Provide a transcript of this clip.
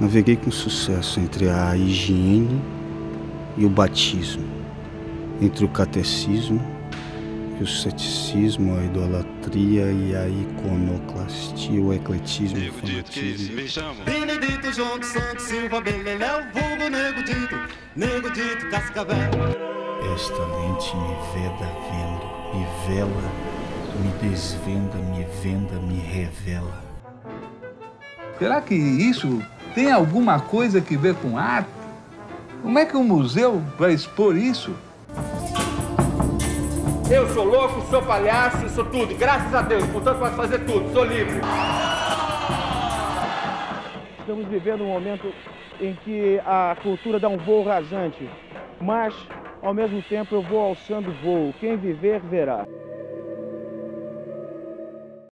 Naveguei com sucesso entre a higiene e o batismo, entre o catecismo e o ceticismo, a idolatria e a iconoclastia, o ecletismo e o fanatismo. Benedito João Santos Silva Beleléu, vulgo Nego Dito, Nego Dito Cascavel. Esta lente me veda vendo, me vela, me desvenda, me venda, me revela. Será que isso tem alguma coisa que ver com arte? Como é que um museu vai expor isso? Eu sou louco, sou palhaço, sou tudo. Graças a Deus, portanto posso fazer tudo, sou livre. Estamos vivendo um momento em que a cultura dá um voo rasante, mas ao mesmo tempo eu vou alçando voo. Quem viver, verá.